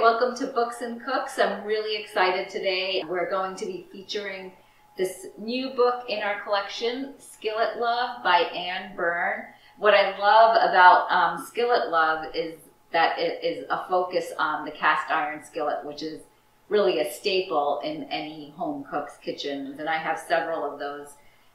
Welcome to Books and Cooks. I'm really excited today. We're going to be featuring this new book in our collection, Skillet Love by Anne Byrn. What I love about um, Skillet Love is that it is a focus on the cast iron skillet, which is really a staple in any home cook's kitchen. And I have several of those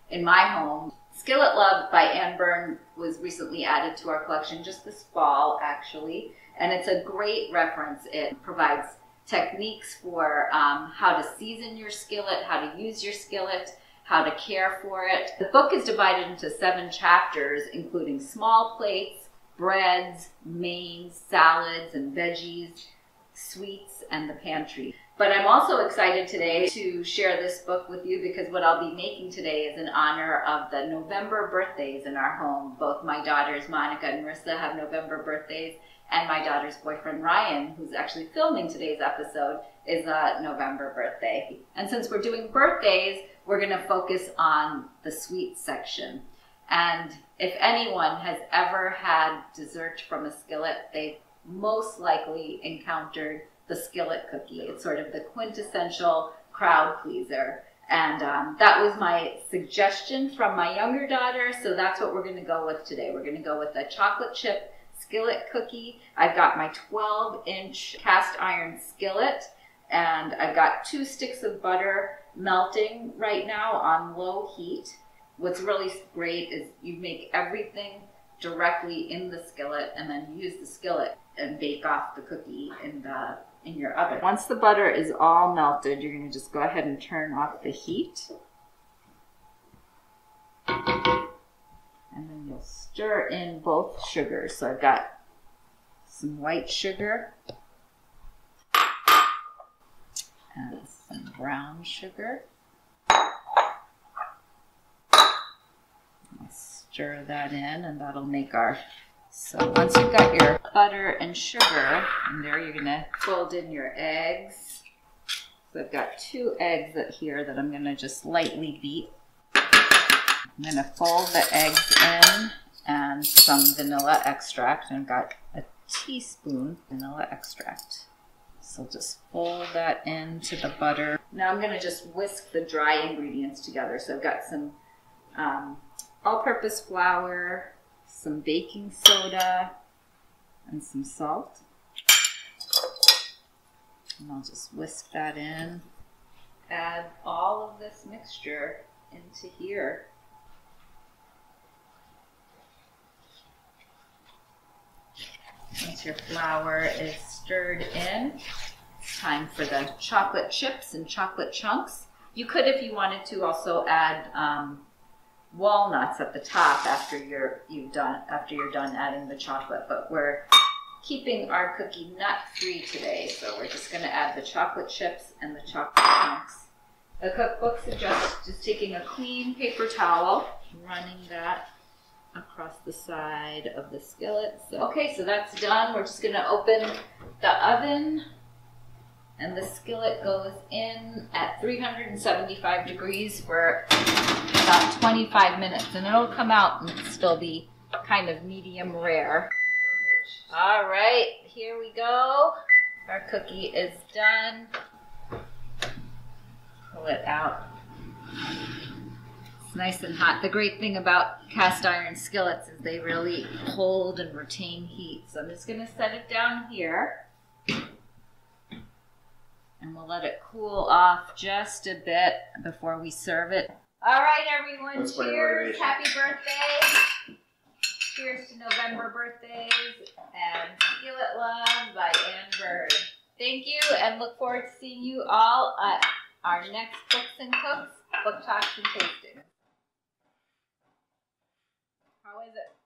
in my home. Skillet Love by Anne Byrn was recently added to our collection just this fall, actually. And it's a great reference. It provides techniques for um, how to season your skillet, how to use your skillet, how to care for it. The book is divided into seven chapters, including small plates, breads, mains, salads, and veggies, sweets, and the pantry. But I'm also excited today to share this book with you because what I'll be making today is in honor of the November birthdays in our home. Both my daughters, Monica and Marissa, have November birthdays, and my daughter's boyfriend Ryan, who's actually filming today's episode, is a November birthday. And since we're doing birthdays, we're going to focus on the sweet section. And if anyone has ever had dessert from a skillet, they've most likely encountered the skillet cookie. It's sort of the quintessential crowd pleaser. And um, that was my suggestion from my younger daughter, so that's what we're going to go with today. We're going to go with a chocolate chip skillet cookie. I've got my 12 inch cast iron skillet and I've got two sticks of butter melting right now on low heat. What's really great is you make everything directly in the skillet and then use the skillet and bake off the cookie in the in your oven. Once the butter is all melted, you're going to just go ahead and turn off the heat. And then you'll stir in both sugars. So I've got some white sugar and some brown sugar. Stir that in and that'll make our so once you've got your butter and sugar in there, you're gonna fold in your eggs. So I've got two eggs here that I'm gonna just lightly beat. I'm gonna fold the eggs in and some vanilla extract. I've got a teaspoon vanilla extract. So just fold that into the butter. Now I'm gonna just whisk the dry ingredients together. So I've got some um, all-purpose flour, some baking soda, and some salt. And I'll just whisk that in. Add all of this mixture into here. Once your flour is stirred in, it's time for the chocolate chips and chocolate chunks. You could, if you wanted to, also add um, walnuts at the top after you're you've done after you're done adding the chocolate. But we're keeping our cookie nut free today, so we're just going to add the chocolate chips and the chocolate chunks. The cookbook suggests just taking a clean paper towel, running that across the side of the skillet. So, okay, so that's done. We're just going to open the oven and the skillet goes in at 375 degrees for about 25 minutes and it'll come out and still be kind of medium rare. All right, here we go. Our cookie is done. Pull it out. It's nice and hot. The great thing about cast iron skillets is they really hold and retain heat. So I'm just going to set it down here let it cool off just a bit before we serve it. All right, everyone, What's my cheers. Happy birthday. Cheers to November birthdays and Skillet Love by Anne Byrn. Thank you and look forward to seeing you all at our next Books and Cooks, Book Talks and Tasting. How is it?